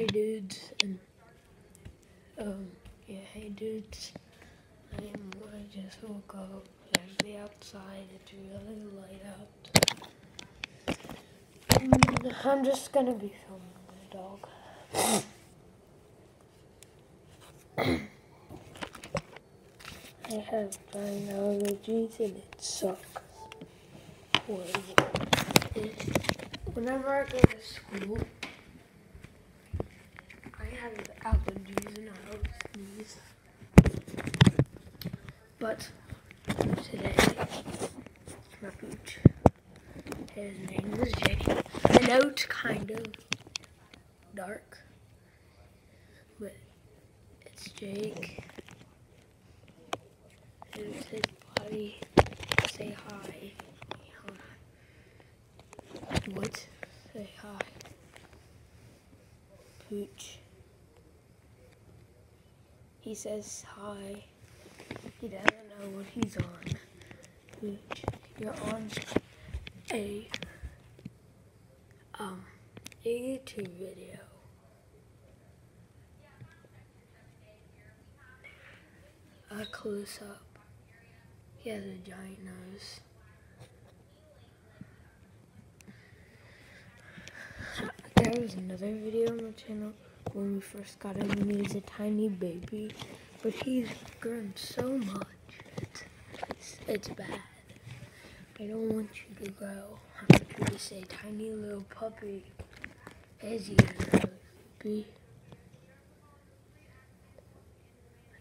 Hey dudes, and um, yeah, hey dudes. I am. I just woke up. Actually, outside. It's really light out. Mm, I'm just gonna be filming the dog. I have giant allergies and it sucks. Whenever I go to school allergies and I don't sneeze. But today, my pooch, his name is Jake. I know it's kind of dark, but it's Jake. Here's his body. Say hi. What? Say hi. Pooch. He says hi. He doesn't know what he's on. You're on a um a YouTube video. A close up. He has a giant nose. There was another video on my channel when we first got him when he was a tiny baby. But he's grown so much. It's, it's bad. I don't want you to grow. I want you to say tiny little puppy as you be.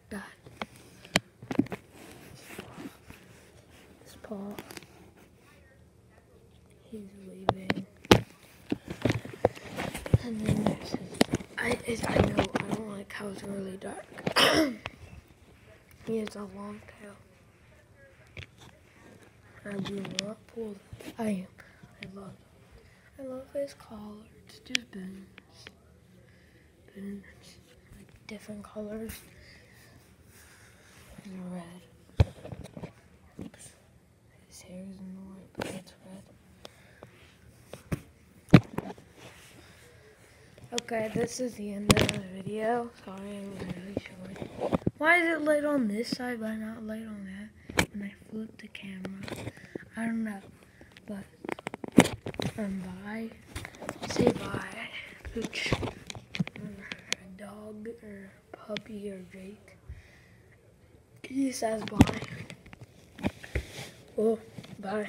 That. His paw. He's leaving. And then there's his I, I know, I don't like how it's really dark. he has a long tail. I do not pull I am. I love I love his collar. It's just boons. Boons. Like different colors. red. Oops. His hair is in the white, but it's red. Okay, this is the end of the video. Sorry, it was really short. Why is it light on this side but not light on that? When I flip the camera. I don't know. But, um, bye. Say bye. Pooch. Dog, or puppy, or Jake. He says bye. Well, bye.